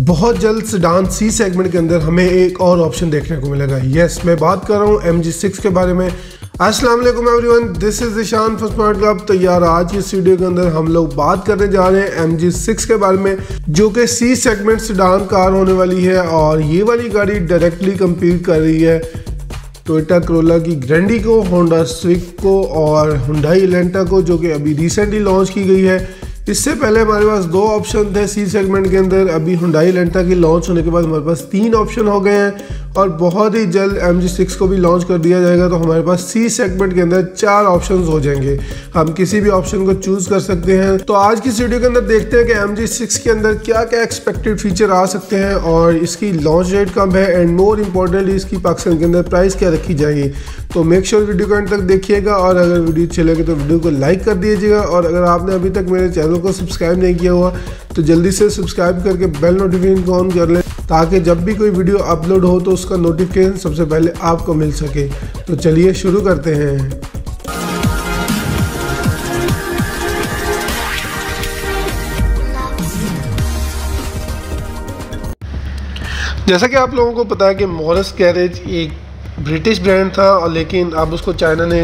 बहुत जल्द sedan C segment के अंदर हमें एक और ऑप्शन देखने को मिलेगा। यस मैं बात कर रहा हूँ एम जी सिक्स के बारे में। अस्सलाम वालेकुम everyone this is Ishan for smart club तो यार आज की इस वीडियो के अंदर हम लोग बात करने जा रहे हैं एम जी सिक्स के बारे में, जो कि सी सेगमेंट सडान कार होने वाली है और ये वाली गाड़ी डायरेक्टली कम्पीट कर रही है टोयोटा करोला की ग्रैंडी को होंडा स्विक को और हुंडाई एलेंटा को, जो कि अभी रिसेंटली लॉन्च की गई है। इससे पहले हमारे पास दो ऑप्शन थे सी सेगमेंट के अंदर। अभी हुंडाई लेंटा की लॉन्च होने के बाद हमारे पास तीन ऑप्शन हो गए हैं। और बहुत ही जल्द एम जी सिक्स को भी लॉन्च कर दिया जाएगा तो हमारे पास सी सेगमेंट के अंदर चार ऑप्शन हो जाएँगे। हम किसी भी ऑप्शन को चूज़ कर सकते हैं। तो आज की वीडियो के अंदर देखते हैं कि एम जी सिक्स के अंदर क्या क्या एक्सपेक्टेड फीचर आ सकते हैं और इसकी लॉन्च डेट कब है एंड मोर इम्पोर्टेंटली इसकी पाकिस्तान के अंदर प्राइस क्या रखी जाएगी। तो मेक श्योर वीडियो को एंड तक देखिएगा और अगर वीडियो अच्छी लगे तो वीडियो को लाइक कर दीजिएगा और अगर आपने अभी तक मेरे चैनल को सब्सक्राइब नहीं किया हुआ तो जल्दी से सब्सक्राइब करके बेल नोटिफिकेशन को ऑन कर लें। ताकि जब भी कोई वीडियो अपलोड हो तो उसका नोटिफिकेशन सबसे पहले आपको मिल सके। तो चलिए शुरू करते हैं। जैसा कि आप लोगों को पता है कि मॉरस गैरेज एक ब्रिटिश ब्रांड था, और लेकिन अब उसको चाइना ने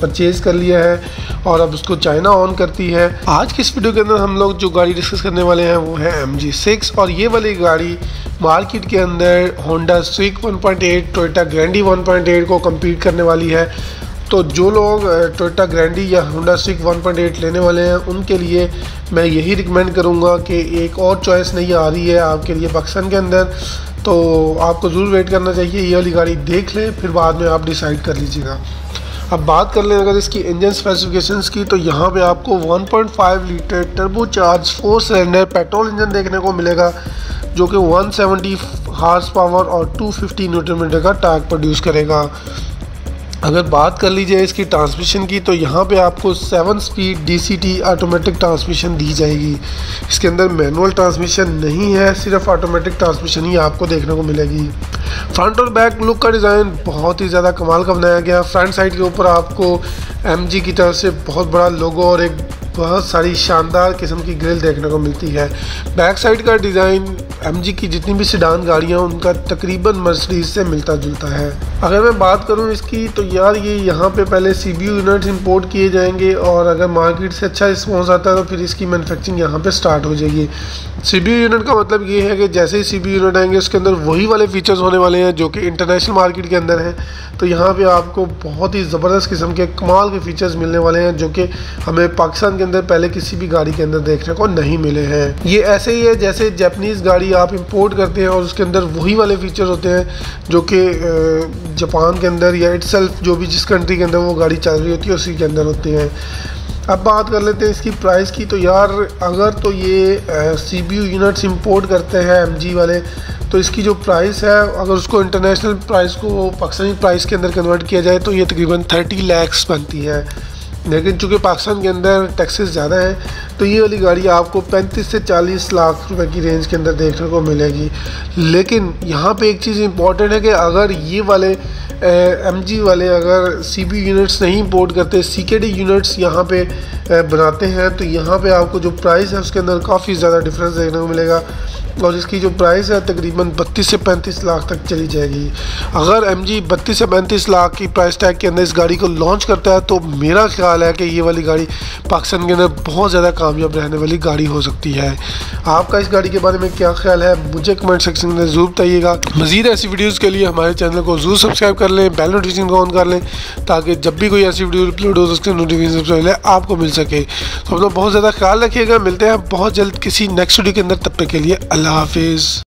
परचेज़ कर लिया है, और अब उसको चाइना ऑन करती है। आज की इस वीडियो के अंदर हम लोग जो गाड़ी डिस्कस करने वाले हैं वो है एम जी सिक्स और ये वाली गाड़ी मार्केट के अंदर होंडा स्विक 1.8 टोयोटा ग्रैंडी 1.8 को कम्पीट करने वाली है। तो जो लोग टोयोटा ग्रैंडी या होंडा स्विक 1.8 लेने वाले हैं, उनके लिए मैं यही रिकमेंड करूँगा कि एक और चॉइस नहीं आ रही है आपके लिए पाकिस्तान के अंदर। तो आपको ज़रूर वेट करना चाहिए, ये वाली गाड़ी देख लें, फिर बाद में आप डिसाइड कर लीजिएगा। अब बात कर लें अगर इसकी इंजन स्पेसिफिकेशंस की तो यहाँ पे आपको 1.5 litre turbo charge four cylinder petrol engine देखने को मिलेगा। जो कि 170 हार्स पावर और 250 न्यूटन मीटर का टार्क प्रोड्यूस करेगा। अगर बात कर लीजिए इसकी ट्रांसमिशन की तो यहाँ पे आपको seven speed DCT automatic transmission दी जाएगी। इसके अंदर मैनुअल ट्रांसमिशन नहीं है, सिर्फ़ ऑटोमेटिक ट्रांसमिशन ही आपको देखने को मिलेगी। फ्रंट और बैक लुक का डिज़ाइन बहुत ही ज़्यादा कमाल का बनाया गया। फ्रंट साइड के ऊपर आपको एमजी की तरफ़ से बहुत बड़ा लोगो और एक बहुत सारी शानदार किस्म की ग्रिल देखने को मिलती है। बैक साइड का डिज़ाइन एमजी की जितनी भी सिडान गाड़ियाँ, उनका तकरीबन मर्सडीज से मिलता जुलता है। अगर मैं बात करूँ इसकी तो यार ये यहाँ पे पहले सी बी यूनिट्स इम्पोर्ट किए जाएँगे और अगर मार्केट से अच्छा रिस्पॉन्स आता है तो फिर इसकी मैनुफैक्चरिंग यहाँ पे स्टार्ट हो जाएगी। सी बी यूनिट का मतलब ये है कि जैसे ही सी बी यूनिट आएँगे, उसके अंदर वही वाले फीचर्स होने वाले हैं, जो कि इंटरनेशनल मार्केट के अंदर हैं। तो यहाँ पर आपको बहुत ही ज़बरदस्त किस्म के कमाल के फीचर्स मिलने वाले हैं, जो कि हमें पाकिस्तान के अंदर पहले किसी भी गाड़ी के अंदर देखने को नहीं मिले हैं। ये ऐसे ही है जैसे जैपनीज़ गाड़ी आप इम्पोर्ट करते हैं और उसके अंदर वही वाले फीचर्स होते हैं, जो कि जापान के अंदर या इट जो भी जिस कंट्री के अंदर वो गाड़ी चल रही होती है, उसी के अंदर होते हैं। अब बात कर लेते हैं इसकी प्राइस की तो यार, अगर तो ये सी बी यूनिट्स इम्पोर्ट करते हैं एमजी वाले तो इसकी जो प्राइस है, अगर उसको इंटरनेशनल प्राइस को पाकिस्तानी प्राइस के अंदर कन्वर्ट किया जाए तो ये तकरीबन थर्टी लैक्स बनती है। लेकिन चूँकि पाकिस्तान के अंदर टैक्सेस ज़्यादा हैं तो ये वाली गाड़ी आपको 35 से 40 लाख रुपए की रेंज के अंदर देखने को मिलेगी। लेकिन यहाँ पे एक चीज़ इंपॉर्टेंट है कि अगर ये वाले एम जी वाले अगर सी बी यूनिट्स नहीं इम्पोर्ट करते सी के डी यूनिट्स यहाँ पे बनाते हैं तो यहाँ पे आपको जो प्राइस है उसके अंदर काफ़ी ज़्यादा डिफरेंस देखने को मिलेगा। और इसकी जो प्राइस है तकरीबन बत्तीस से पैंतीस लाख तक चली जाएगी। अगर एम जी बत्तीस से पैंतीस लाख की प्राइस टैग के अंदर इस गाड़ी को लॉन्च करता है तो मेरा ख्याल है कि ये वाली गाड़ी पाकिस्तान के अंदर बहुत ज़्यादा कामयाब रहने वाली गाड़ी हो सकती है। आपका इस गाड़ी के बारे में क्या ख्याल है? मुझे कमेंट सेक्शन में ज़रूर बताइएगा। मज़ीद ऐसी वीडियोज़ के लिए हमारे चैनल को ज़रूर सब्सक्राइब कर लें बेल नोटिफिकेशन को ऑन कर लें, ताकि जब भी कोई ऐसी वीडियो अपलोड हो उसके नोटिफिकेशन सबसे पहले आपको मिल सके। तो लोग बहुत ज़्यादा ख्याल रखिएगा। मिलते हैं बहुत जल्द किसी नेक्स्ट वीडियो के अंदर। तब के लिए अल्लाह Hafiz.